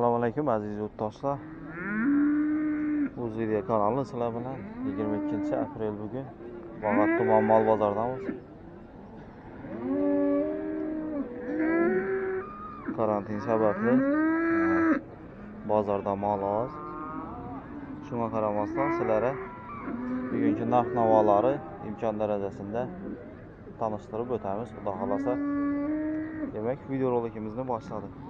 assalomu alaykum aziz yurtdoshlar. O'zvideo kanali sizlar bilan 22 aprel bugun bog'at tuman mol bozoridamiz karantin sababli bozorda mol oz. Shunga qaramasdan sizlarga bugungi narx navolari imkon darajasida tanishtirib o'tamiz. Xudo xohlasa demak videorolikimizni boshladik.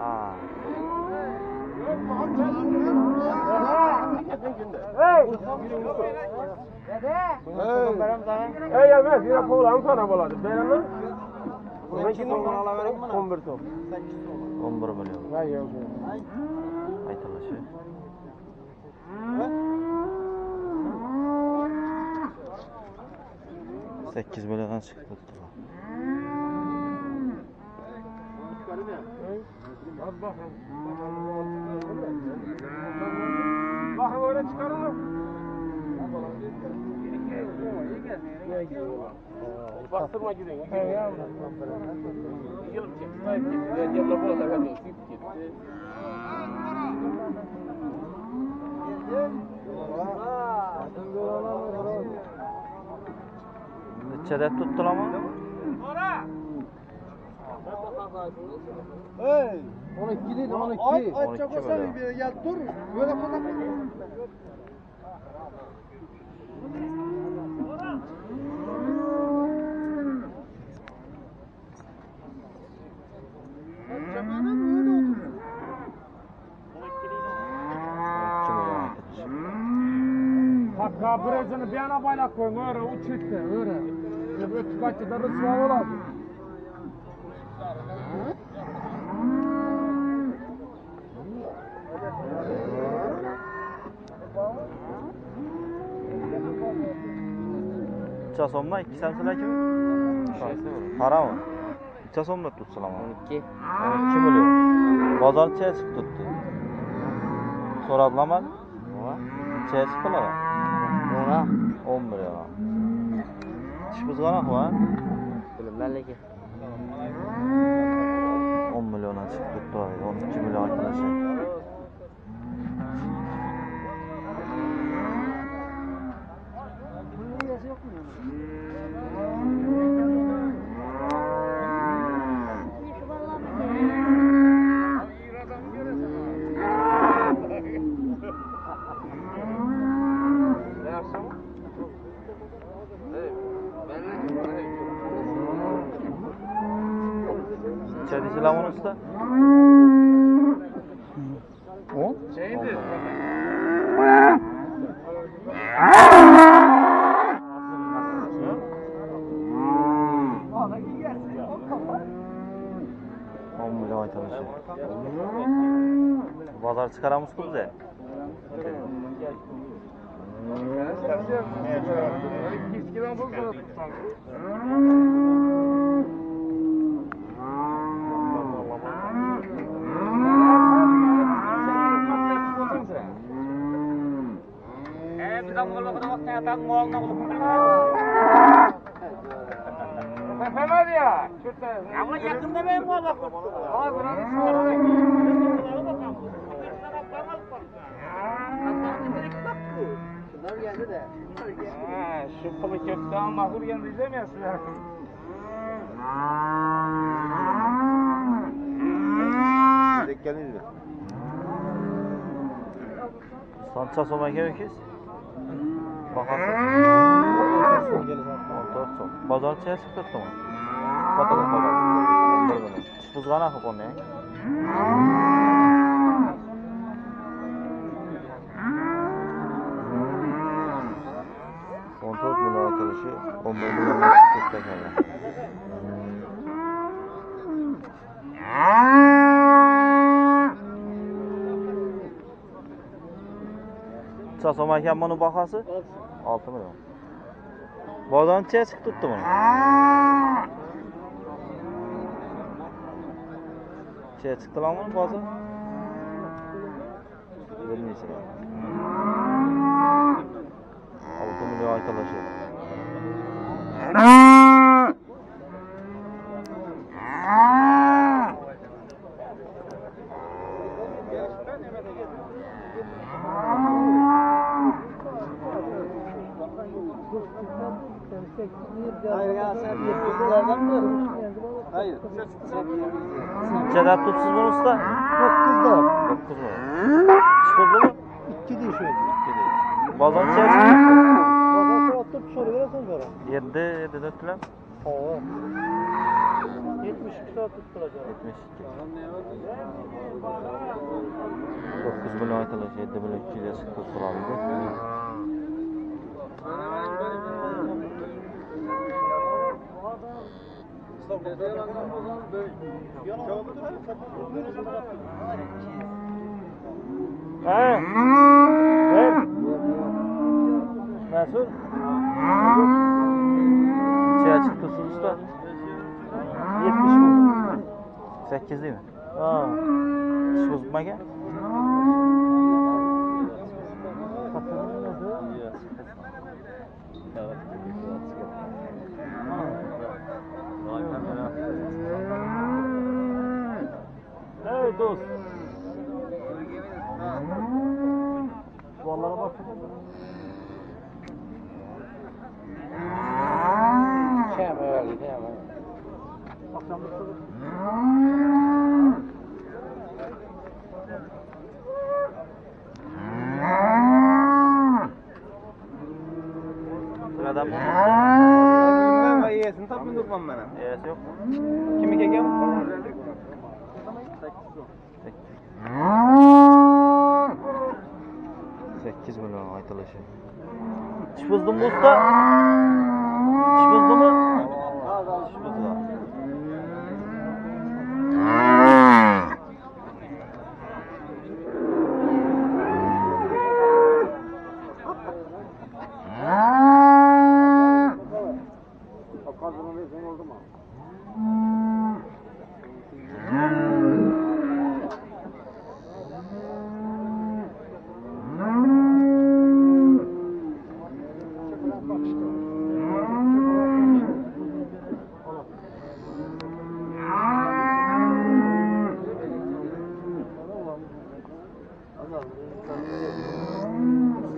Aa. Hey gelmez. Yine poğlan sana boladı. Beğendin? Ben şimdi 11 top. 11 milyon. Hay yok. Aytılışı. Sekiz milyondan çıktı. Az bakın. Bakın öyle çıkarılır. Bastırma gidin. Yılıp çekti. Cemle bu sefer de gitti. Neçede tuttular mı? Sonra! Hey! 12 değil 12. Ay, ay 12 çabasana böyle. bir ya dur. Böyle konak. Çabana mı öyle oturuyor? 12 milyon aytılışı. Hakka brezini bir yana bayrak koyun. Öyle uçurttu. Öyle. Ötü kaçtı da rısva olar. necha so'mma ikki samsilakim qarami necha so'mda tutsalam o'n ikki o'n ikki million bozorcha chiqib turibdi so'radilaman necha chiqdilar o'na o'n million ish buzganoqmi bilmayman lekin o'n milliondan chiqib turibdi o'n ikki million Dişiler bunun usta? 10? Şeydi. On milyon aytılışı. Bazar çıkaramız ku bize. Kiskidan buldu. Efendim ya. Ama yakında benim oğlum. Ağzına Şunlar geldi de. Ha, şu kılı köfte alma huryanı izlemiyorsun ya. Tek gelince. Sança soma öküz. Bakasın. 14 som. Bazar neçeye çıktı tuttu mu? Batalım bakalım. 11 milyon. İş Şey. başı onların yanına çıktıkta kalır. Çasamayken bunu bakası? Altı mı? Buradan çiğe çık tuttu bunu. Çiğe çıktı lan bunu bazı. Bilmiyorsun. Altı milyon arkadaşı. Hayır ya sen yetmişlerden mi? Hayır. Necha deb turibsiz buni usta? 9'da. 9 milyon. Chiqibdimi? 2 değil şöyle. Bozorchiga oturup soru verirsen sonra. 7 7 dörtler. Oo. 72 saat tutulacak. 72. 9 milyon aytilyapti, 7 milyon 200 chiqdi so'raldi. Ha? Ver. Mesut. 8? Ha. Ish buzmagan? Sıradan mı? Ben yiyesini tapın durmam bana. Yes yok. Kimi kekem? 8 milyon. Ish buzdimi usta? Ish buzdimi? Ish buzdi.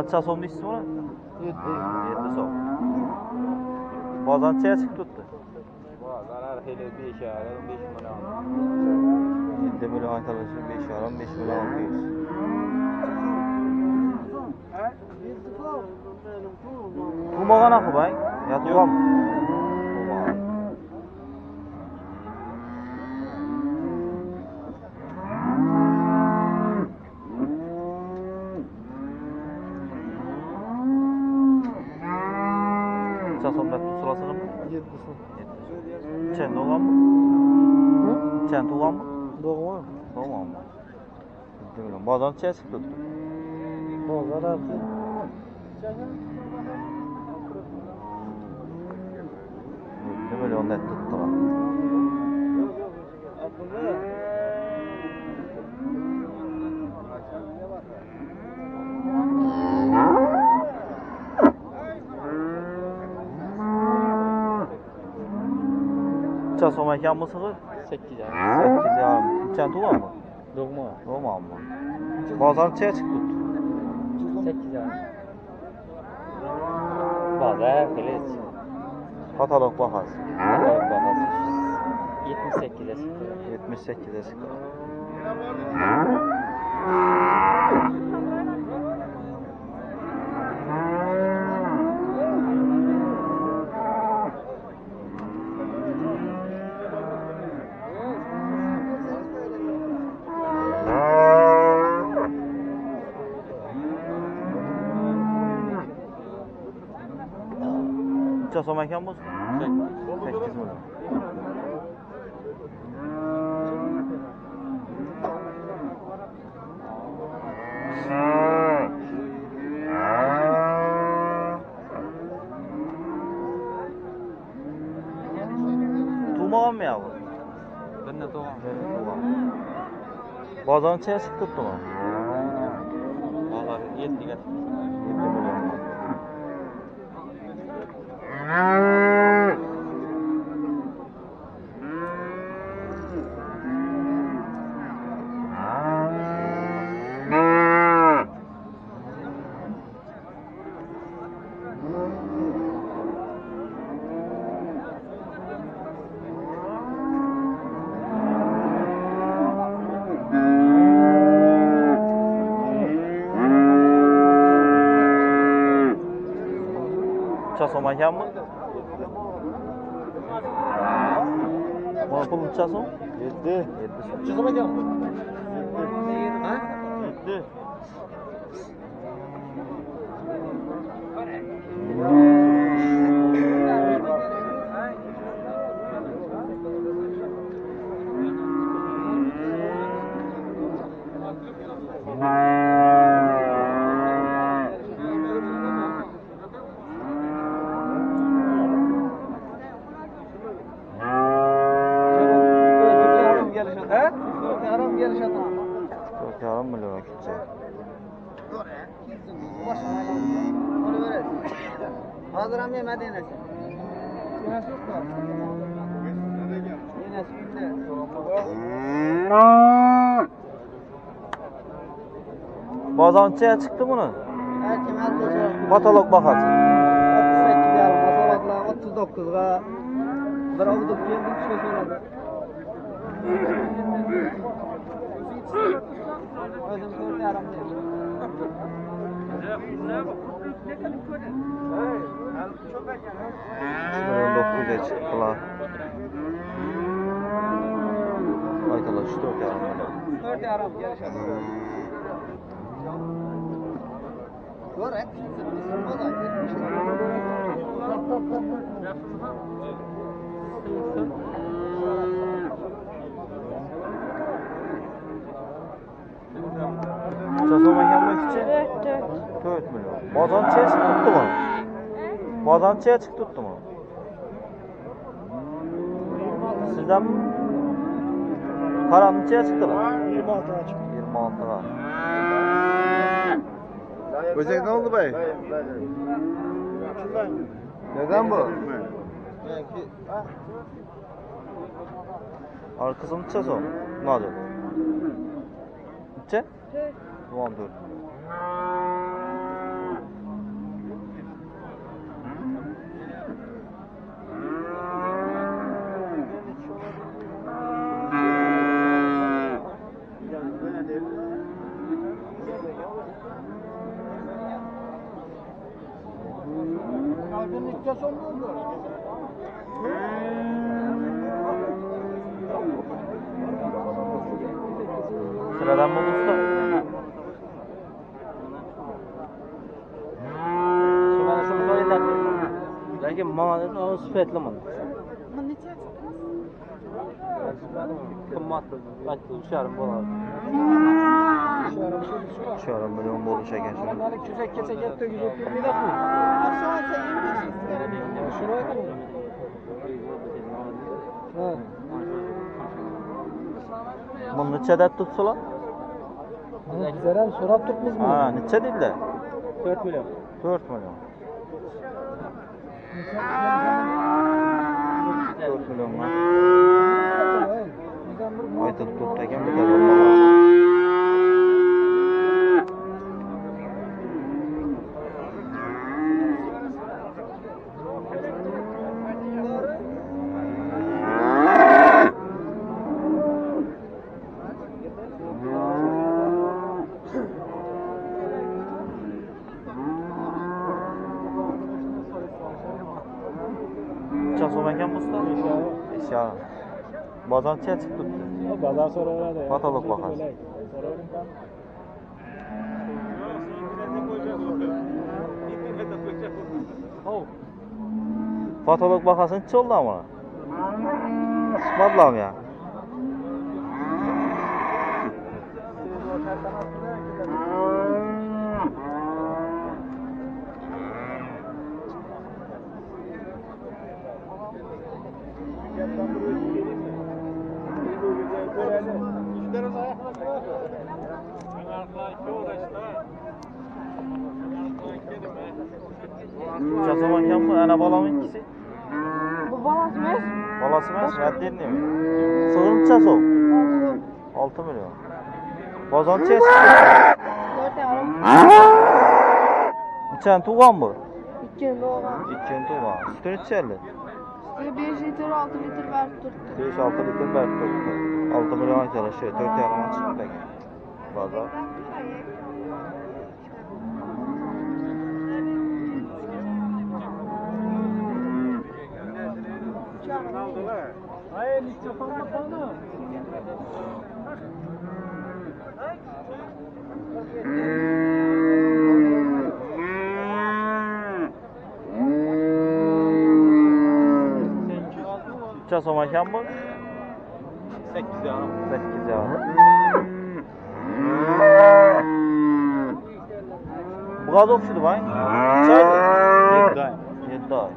Usta necha so'm deysiz buni? 7 so'm. Bozorchiga chiqib turibdi. Zarar hele 5 yarim 5 milyon. 7 milyon aytilyapti, 5 yarim 5 milyon 600. Tug'magan axı bang. Ya tug'am. Necha so'mda tutsilasizmi? 7 so'm. Sen tug'ammi? Sen tug'ammi? Doğma. Tug'ammi. 7 milyon. Bozorchiga chiqib turibdi. Bozar artık. 7 milyon net tuttular. Necha so'm ekan bu sigir? 8 ya. 8 yarim. Uchan tug'ammi? Doğma. Tug'ammi. Bozorchiga chiqib turibdi. 8 ya. Bazar kılıç. Katalog bahası. Katalog bahası 78'e çıktı. 78'e Muchas somos 몇년 동안? 몇년 동안? 맞아, 채식 동안. 맞아, 이해, 이해. ¿Cómo se llama? ¿Cómo se llama? ¿Cómo se llama? to'rt yarim berishadi to'rt yarim million ketsa hozir ham men bozonchiya chiqdi buni. Potolok bahasi o'ttiz sakkiz yarim o'ttiz to'qqizga bir Özüm dört yarım diyor. Million 9'ga chiqdilar. Aytdilar 4,5 million. Dört yarım gelişen. Doğru hep. O da yetmiş. Necha 4 million. Bozor nechaga chiqib turibdi buni? Bozor nechaga chiqib turibdi buni? Sizdan qaram nechaga chiqdilar? 26 ga chiqdi. 26 ga. O'zingdan oldi bay. Neden bu? Arkası necha so'm? Nodir. Necha? 14. Kalbin Sıradan bu usta. Şuna şunu söyler. Lakin mama dedim ama süfetli mi? Ama ne çeşit? Kımmatlı, baklı, uçarım bu arada. Üç yarım milyon bo'lishi ekan shuni. Onları küçük kese getti, güzel bir bir dakika. Akşam aysa 25 isterim. Şunu ayırın. Ha. Bunu necha deb tutsalar? Zeren so'rab turibmizmi? Ha, necha dedilar? 4 million. 4 milyon. 4 milyon mu? Turibdi ekan bir Bozor nechaga chiqib turibdi? Bazar so'raveradi. Patolog bahasi. Patolog bahası necha oldi ama? Chiqmadilarmi Çasaman yan mı? Ana balamın ikisi. Bu balası mı? Balası mı? Reddi mi? Sığırın çes o. 6 milyon. Bazan çes. 4 tane tuğan mı? İkinci tuğan. İkinci tuğan. Sütün içerli. Sütü 5 litre 6 litre verip tuttu. 5-6 litre verip tuttu berib turibdi. 6 million aytadi shu 4 yarimga chiqibdi ekan. Bozor. Necha so'm ekan bu? 8 yarim. 8 yarim. Buga o'xshaydi bang. Chayli. 7 ay. 7 oy.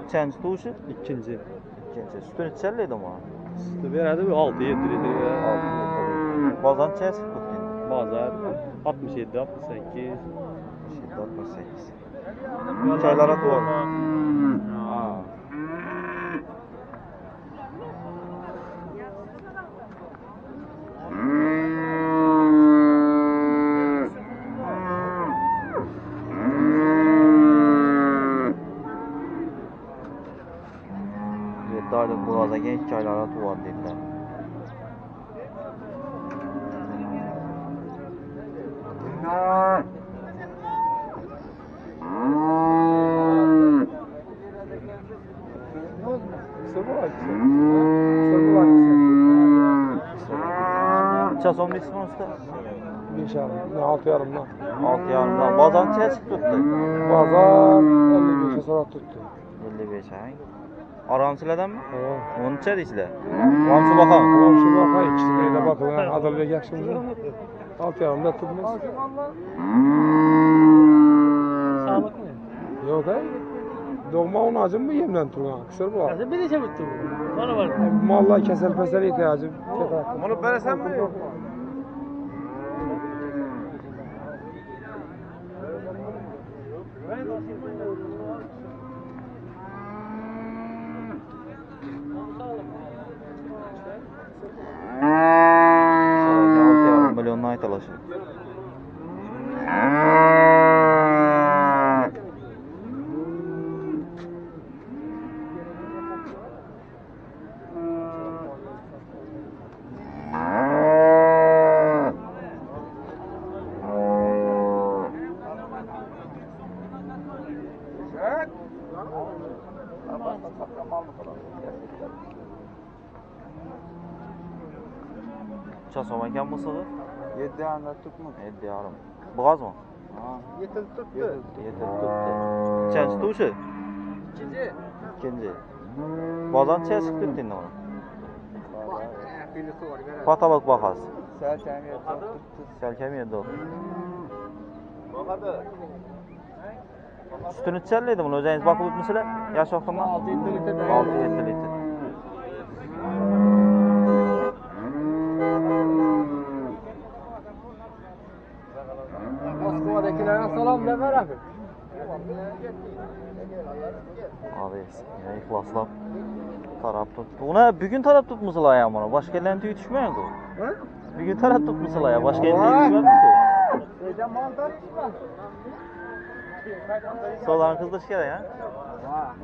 Nechanchi tug'ishi? Ikkinchi. Ikkinchi. Suti nechanlaydi bu? Suti beradi 6-7 litr beradi. Bozor necha chiqib ketgan? Bozor 67, 68. 68. Choylar to'g'ri. Ha. 5 yarım, ne 6 yarım lan. Altı yarımdan. Bazan çeşit tuttu. Bazar 55'e sana tuttu. 55 ha. Aramsiladan mı? He. Onu çedikler. Komşu hmm. bakalım. Ulan şu bak ha ikisine de bakın lan adal ve yakışımıza. 6 yarım da tutmaz. Hmm. Sağlık mı? Yok ha. Doğma onun acım mı yemden tuğan? Kısır bu abi. Sen bir de çabuk dur. Bana var. Vallahi keser peser ihtiyacım. Bunu veresen mi? Andijonda turibman Eldiyorim. Bo'g'ozmi? Ha. Yetilib turibdi. Yetilib turibdi. Nechanchi tushi? Ikkinchi. Ikkinchi. Bozor chiqib turibdi endi uni. Patolog bahasi. Sal kamiyat turibdi. Sal kamiyat Boqadi. Sutini chalaydi buni o'zingiz boqib o'tmisizlar? Yaxshi oqtimmi? 6-7 litr. 6-7 litr. Yani ixlaslab tarap tuttu. Uni bugun tarap tutmisiz ya mana, boshqalarni tuyutishmaydi. Ha? Bugun tarap tutmisiz ya, boshqalarni tuyutmaydi. Nechta mal tartishma. Solarni da kerak, ha? Ha.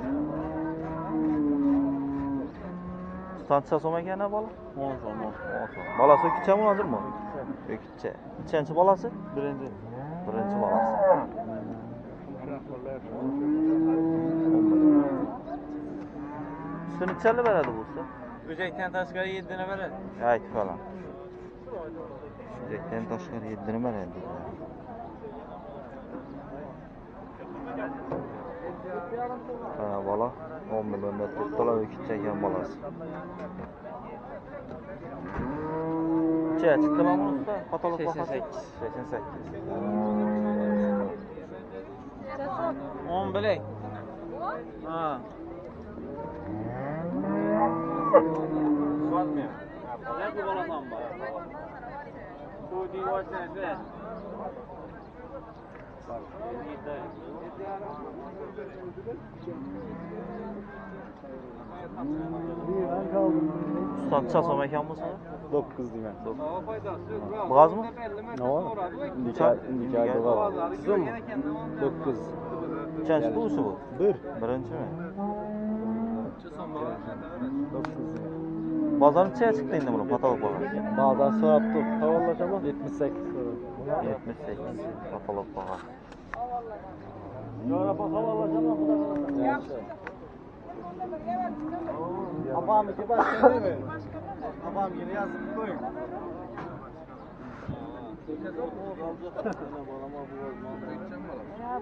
Stansiya so'm ekan bola? 10 so'm, 10 so'm. Balasi kichami hozirmi? Kichcha. Birinci. balasi? Birinchi. Birinchi balasi. Sutini nechanli beradi bu usta? O'jakdan tashqari 7 ni beradi. Aytib qolam. Shundan tashqari 7 nima beradi? Ha, bola 10 millionda turibdilar, o'kitcha ekan bolasi. Necha chiqdimi buni usta? Patolog bahasi? 88. 10 bilak. Ha. Sotmayman. Lekin bolasan bor. Bu divorchdan Usta çasam ekan bo'lsa? 9 deyman. Boğaz mı? Nima? Indikar, indikar bo'lar. Tuzum. 9. Kaçıncı buluşu bu? 1. Birinci mi? 9. Pazarın çaya çıktı indi bunu patalok bağı. Bazar so'rabdi. Havolashaman. 78 so'radi. 78 patalok bağı. Babam iki başka değil mi? Babam yine yazıp koyun.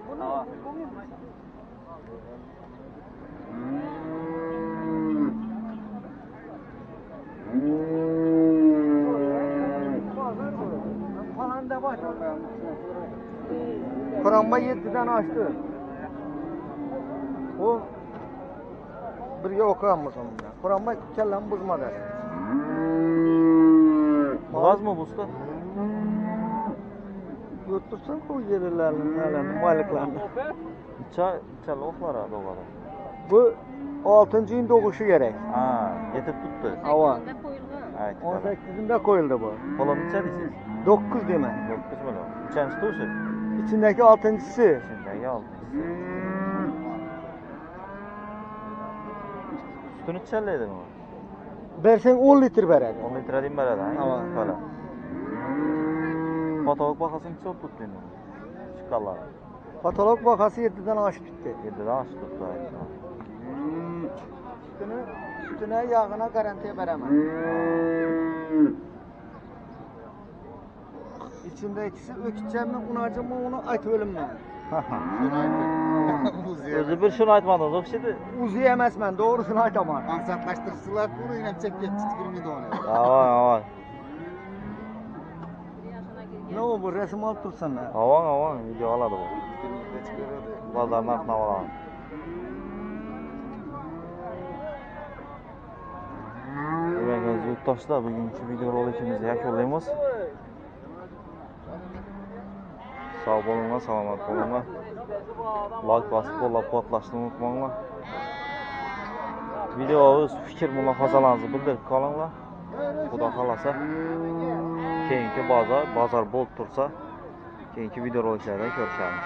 Falan da var. Kur'an'ba 7'den açtı. O birga o'qiyapmiz unda. Qur'onba kallam buzmadi. Boğaz mı bu usta? Yurttursan bu nelerini, maylıklarını. Ça, çal oklara doğada. Bu 6. yıl doğuşu gerek. Ha, yetip tuttu. Hava. Evet. 18'inde koyuldu bu. Kola neçə deyirsiz? 9 deme. 9 milyon. Üçüncü turşu. İçindeki 6.sı. İçindeki altıncısı. Sütünü çelleydin mi? Versen 10 litre verer. 10 litre diyeyim böyle ha? Tamam. Böyle. Patavuk bakasın çok tuttu indi. Çıkallar. Patolog bakası 7'den aş bitti. 7'den aç tuttu. Sütünü, sütüne yağına garantiye veremem. İçinde ikisi öküteceğim mi, unacım mı onu ayt ölüm ben. Özü bir şunu aytmadınız o şeydi. Uzu yemez ben, doğrusunu aytamam. Ansatlaştırsalar bunu yine çek geç onu. Aman aman. Ne o bu resim alıp dursana. Aman aman video aladı bu. Pazarın altına alalım. Yurttaşlar bugünkü video rolikimizi yakunlayımız. Sağ olunlar, salamat olunlar. Like basıp qollab quvvatlaşını unutmanglar. Videomiz fikir mulohazalarınızı bildirib qolinglar. Xudo xolasa keyingi bozor, bozor bo'lib tursa, keyingi video roliklarda ko'rishamiz.